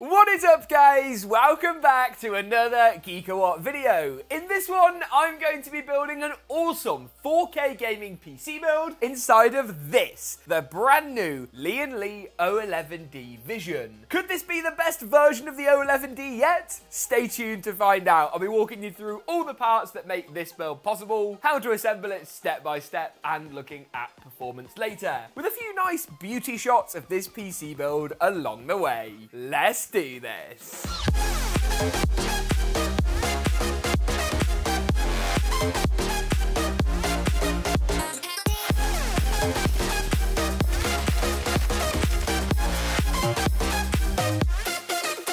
What is up guys? Welcome back to another GeekaWhat video. In this one, I'm going to be building an awesome 4K gaming PC build inside of this, the brand new Lian Li O11D Vision. Could this be the best version of the O11D yet? Stay tuned to find out. I'll be walking you through all the parts that make this build possible, how to assemble it step by step, and looking at performance later. With a few nice beauty shots of this PC build along the way. Let's do this.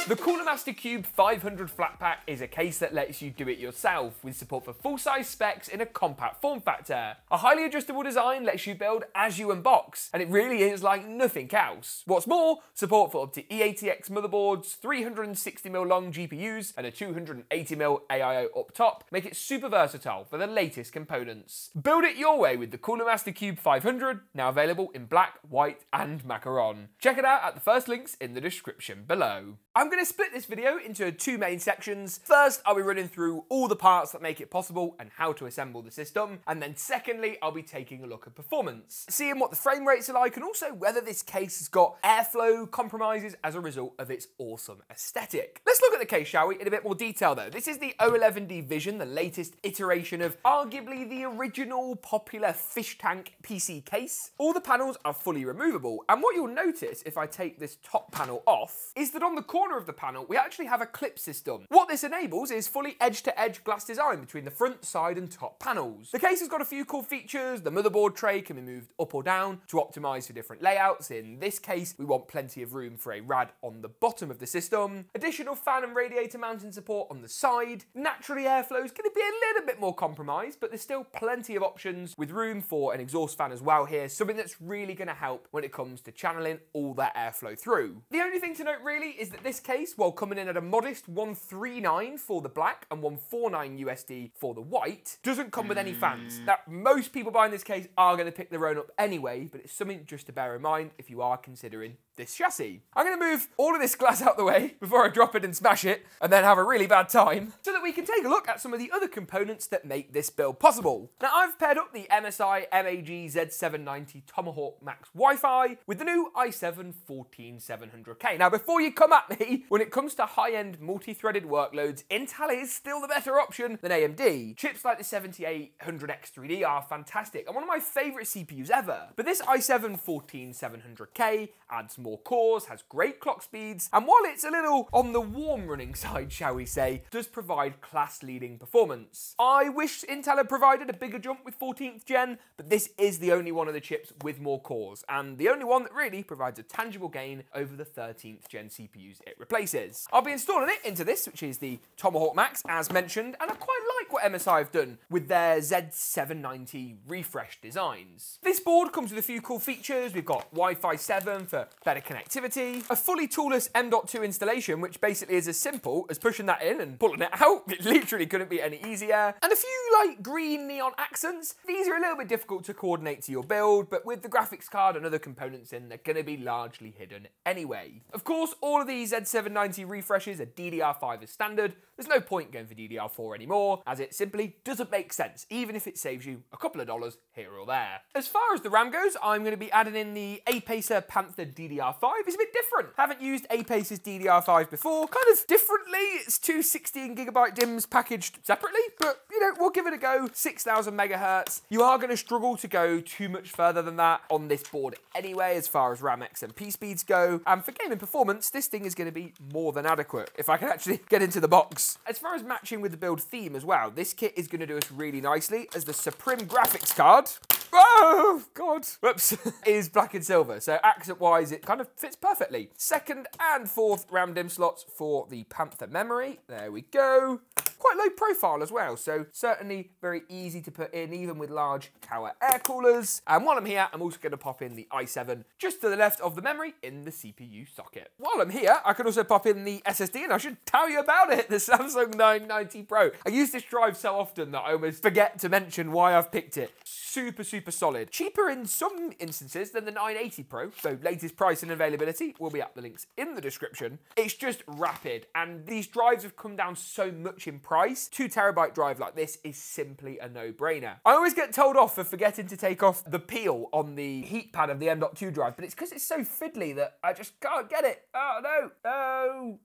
The Cooler Master QUBE 500 flat pack is a case that lets you do it yourself with support for full-size specs in a compact form factor. A highly adjustable design lets you build as you unbox, and it really is like nothing else. What's more, support for up to E-ATX motherboards, 360mm long GPUs, and a 280mm AIO up top make it super versatile for the latest components. Build it your way with the Cooler Master QUBE 500, now available in black, white, and macaron. Check it out at the first links in the description below. I'm going to split this video into two main sections. First, I'll be running through all the parts that make it possible and how to assemble the system. And then secondly, I'll be taking a look at performance, seeing what the frame rates are like and also whether this case has got airflow compromises as a result of its awesome aesthetic. Let's look at the case, shall we, in a bit more detail though. This is the O11D Vision, the latest iteration of arguably the original popular fish tank PC case. All the panels are fully removable. And what you'll notice if I take this top panel off is that on the corner corner of the panel, we actually have a clip system. What this enables is fully edge-to-edge -edge glass design between the front, side and top panels. The case has got a few cool features. The motherboard tray can be moved up or down to optimize for different layouts. In this case, we want plenty of room for a rad on the bottom of the system. Additional fan and radiator mounting support on the side. Naturally, airflow is going to be a little bit more compromised, but there's still plenty of options with room for an exhaust fan as well here, something that's really going to help when it comes to channeling all that airflow through. The only thing to note really is that this this case, while coming in at a modest 139 for the black and 149 USD for the white, doesn't come with any hmm. fans. Now, most people buying this case are going to pick their own up anyway, but it's something just to bear in mind if you are considering this chassis. I'm going to move all of this glass out the way before I drop it and smash it, and then have a really bad time, so that we can take a look at some of the other components that make this build possible. Now, I've paired up the MSI MAG Z790 Tomahawk Max Wi-Fi with the new i7 14700K. Now, before you come at me, when it comes to high-end multi-threaded workloads, Intel is still the better option than AMD. Chips like the 7800X3D are fantastic, and one of my favorite CPUs ever. But this i7 14700K adds more cores, has great clock speeds, and while it's a little on the warm running side, shall we say, does provide class leading performance. I wish Intel had provided a bigger jump with 14th gen, but this is the only one of the chips with more cores, and the only one that really provides a tangible gain over the 13th gen CPUs it replaces. I'll be installing it into this, which is the Tomahawk Max, as mentioned, and I quite like what MSI have done with their Z790 refresh designs. This board comes with a few cool features. We've got Wi-Fi 7 for better better connectivity, a fully toolless M.2 installation, which basically is as simple as pushing that in and pulling it out. It literally couldn't be any easier. And a few like green neon accents. These are a little bit difficult to coordinate to your build, but with the graphics card and other components in, they're gonna be largely hidden anyway. Of course, all of these Z790 refreshes are DDR5 as standard. There's no point going for DDR4 anymore, as it simply doesn't make sense, even if it saves you a couple of dollars here or there. As far as the RAM goes, I'm gonna be adding in the Apacer Panther DDR DDR5 is a bit different. Haven't used Apacer's DDR5 before. Kind of differently, it's two 16 gigabyte DIMMs packaged separately, but you know, we'll give it a go. 6,000 megahertz. You are going to struggle to go too much further than that on this board anyway, as far as RAM XMP speeds go. And for gaming performance, this thing is going to be more than adequate, if I can actually get into the box. As far as matching with the build theme as well, this kit is going to do us really nicely as the Suprim graphics card Oh, God. Whoops. is black and silver. So accent-wise, it kind of fits perfectly. Second and fourth RAM DIMM slots for the Panther memory. There we go. Quite quite low profile as well, so certainly very easy to put in, even with large tower air coolers. And while I'm here, I'm also going to pop in the i7 just to the left of the memory in the CPU socket. While I'm here, I can also pop in the SSD, and I should tell you about it, the Samsung 990 Pro. I use this drive so often that I almost forget to mention why I've picked it. Super, super, super solid. Cheaper in some instances than the 980 Pro, so latest price and availability will be up the links in the description. It's just rapid, and these drives have come down so much in price. Two terabyte drive like this is simply a no-brainer. I always get told off for forgetting to take off the peel on the heat pad of the M.2 drive, but it's because it's so fiddly that I just can't get it. Oh, no. Oh,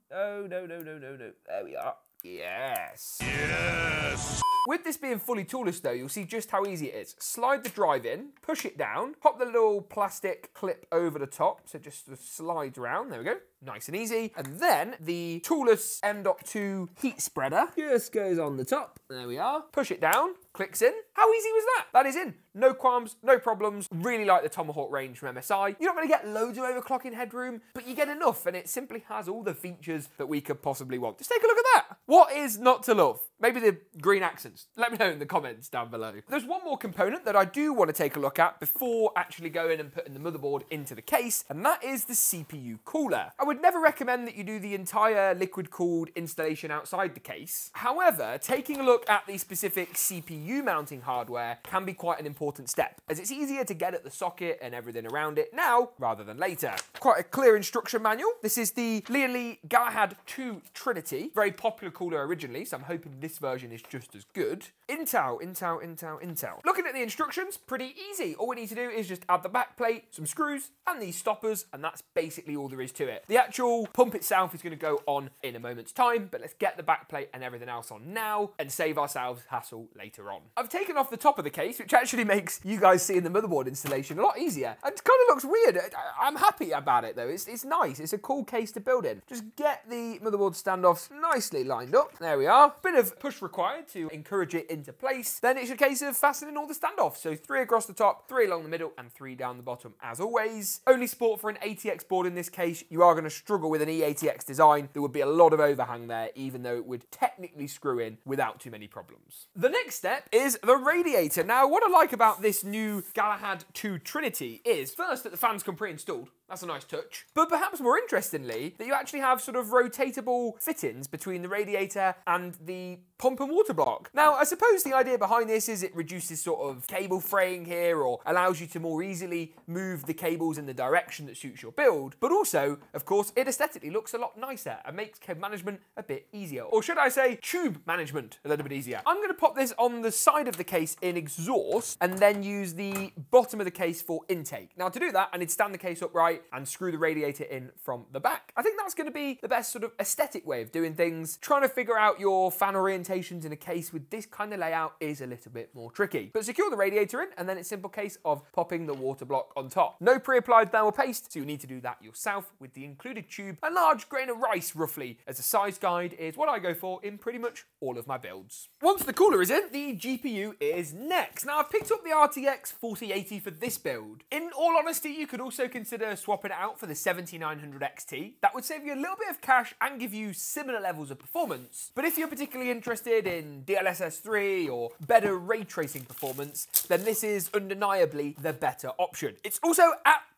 no, no, no, no, no. There we are. Yes. Yes. With this being fully toolless though, you'll see just how easy it is. Slide the drive in, push it down, pop the little plastic clip over the top, so just slides around, there we go, nice and easy. And then the toolless M.2 heat spreader just goes on the top, there we are. Push it down, clicks in. How easy was that? That is in. No qualms, no problems. Really like the Tomahawk range from MSI. You're not going to get loads of overclocking headroom, but you get enough, and it simply has all the features that we could possibly want. Just take a look at that. What is not to love? Maybe the green accents. Let me know in the comments down below. There's one more component that I do want to take a look at before actually going and putting the motherboard into the case, and that is the CPU cooler. I would never recommend that you do the entire liquid cooled installation outside the case. However, taking a look at the specific CPU mounting hardware can be quite an important step, as it's easier to get at the socket and everything around it now rather than later. Quite a clear instruction manual. This is the Lian Li Galahad 2 Trinity, very popular cooler originally, so I'm hoping this version is just as good. Intel, Intel, Intel, Intel. Looking at the instructions, pretty easy. All we need to do is just add the back plate, some screws, and these stoppers, and that's basically all there is to it. The actual pump itself is going to go on in a moment's time, but let's get the back plate and everything else on now and save ourselves hassle later on. I've taken off the top of the case, which actually makes you guys seeing the motherboard installation a lot easier. It kind of looks weird. I'm happy about it though. It's, it's nice. It's a cool case to build in. Just get the motherboard standoffs nicely lined up. There we are. Bit of push required to encourage it into place. Then it's a case of fastening all the standoffs. So three across the top, three along the middle, and three down the bottom as always. Only support for an ATX board in this case. You are going to struggle with an eATX design. There would be a lot of overhang there, even though it would technically screw in without too many problems. The next step is the radiator. Now, what I like about this new Galahad 2 Trinity is, first, that the fans come pre-installed. That's a nice touch. But perhaps more interestingly, that you actually have sort of rotatable fittings between the radiator and the pump and water block. Now, I suppose the idea behind this is it reduces sort of cable fraying here or allows you to more easily move the cables in the direction that suits your build. But also, of course, it aesthetically looks a lot nicer and makes cable management a bit easier. Or should I say tube management a little bit easier. I'm gonna pop this on the side of the case in exhaust and then use the bottom of the case for intake. Now to do that, I need to stand the case upright and screw the radiator in from the back. I think that's gonna be the best sort of aesthetic way of doing things. Trying to figure out your fan orientation in a case with this kind of layout is a little bit more tricky. But secure the radiator in and then it's simple case of popping the water block on top. No pre-applied thermal paste, so you need to do that yourself with the included tube. A large grain of rice, roughly, as a size guide is what I go for in pretty much all of my builds. Once the cooler is in, the GPU is next. Now I've picked up the RTX 4080 for this build. In all honesty, you could also consider swapping it out for the 7900 XT. That would save you a little bit of cash and give you similar levels of performance. But if you're particularly interested interested in DLSS 3 or better ray tracing performance, then this is undeniably the better option. It's also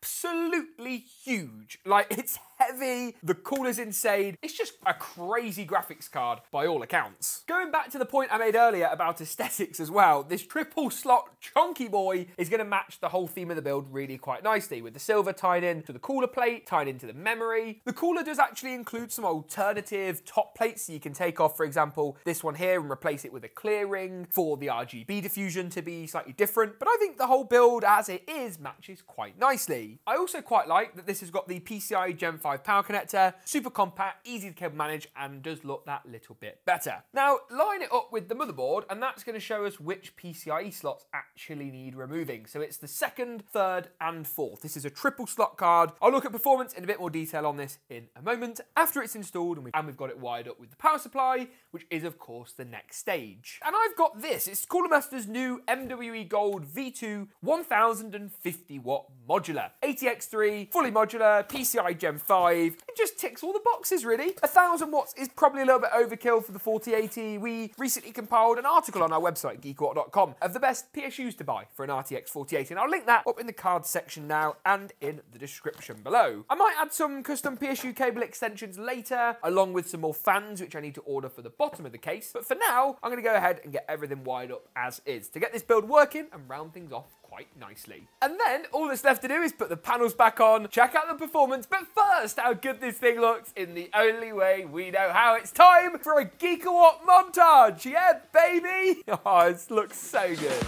absolutely huge. Like, it's heavy, the cooler's insane. It's just a crazy graphics card by all accounts. Going back to the point I made earlier about aesthetics as well, this triple slot chunky boy is gonna match the whole theme of the build really quite nicely with the silver tied in to the cooler plate, tied into the memory. The cooler does actually include some alternative top plates so you can take off, for example, this one here and replace it with a clear ring for the RGB diffusion to be slightly different. But I think the whole build as it is matches quite nicely. I also quite like that this has got the PCIe Gen 5 power connector, super compact, easy to cable manage, and does look that little bit better. Now, line it up with the motherboard, and that's going to show us which PCIe slots actually need removing. So it's the second, third, and fourth. This is a triple slot card. I'll look at performance in a bit more detail on this in a moment after it's installed and we've, and we've got it wired up with the power supply, which is, of course, the next stage. And I've got this. It's Cooler Master's new MWE Gold V2 1050 watt modular. ATX3, fully modular, PCI Gen 5. It just ticks all the boxes really. A thousand watts is probably a little bit overkill for the 4080. We recently compiled an article on our website, geekawhat.com, of the best PSUs to buy for an RTX 4080, and I'll link that up in the cards section now and in the description below. I might add some custom PSU cable extensions later, along with some more fans, which I need to order for the bottom of the case. But for now, I'm going to go ahead and get everything wired up as is to get this build working and round things off quite nicely. And then all that's left to do is put the panels back on, check out the performance, but first how good this thing looks in the only way we know how. It's time for a GeekaWhat montage. Yeah, baby. Oh, it looks so good.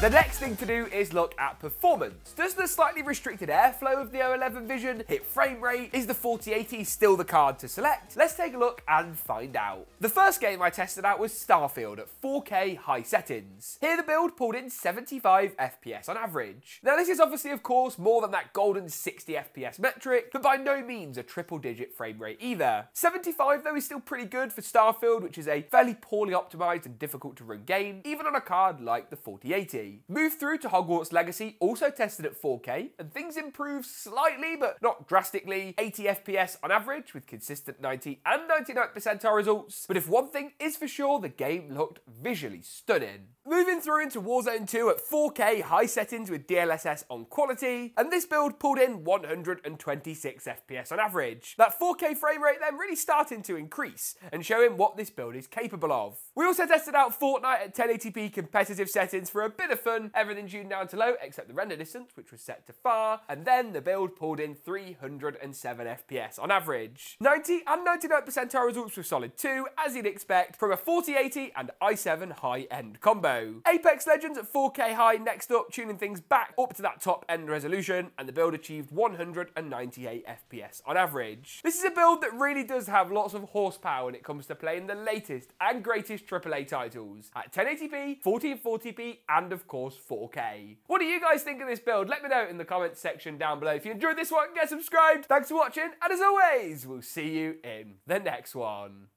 The next thing to do is look at performance. Does the slightly restricted airflow of the O11 Vision hit frame rate? Is the 4080 still the card to select? Let's take a look and find out. The first game I tested out was Starfield at 4K high settings. Here the build pulled in 75 FPS on average. Now this is obviously of course more than that golden 60 FPS metric, but by no means a triple digit frame rate either. 75 though is still pretty good for Starfield, which is a fairly poorly optimized and difficult to run game, even on a card like the 4080. Move through to Hogwarts Legacy, also tested at 4K, and things improved slightly, but not drastically. 80 FPS on average, with consistent 90 and 99 percentile results. But if one thing is for sure, the game looked visually stunning. Moving through into Warzone 2 at 4K high settings with DLSS on quality, and this build pulled in 126 FPS on average. That 4K frame rate then really starting to increase and showing what this build is capable of. We also tested out Fortnite at 1080p competitive settings for a bit of fun, everything tuned down to low except the render distance, which was set to far, and then the build pulled in 307 FPS on average. 90 and 99 percentile results were solid too, as you'd expect from a 4080 and i7 high-end combo. Apex Legends at 4K high next up, tuning things back up to that top end resolution, and the build achieved 198 FPS on average. This is a build that really does have lots of horsepower when it comes to playing the latest and greatest AAA titles at 1080p, 1440p, and of course 4K. What do you guys think of this build? Let me know in the comments section down below. If you enjoyed this one, get subscribed. Thanks for watching, and as always, we'll see you in the next one.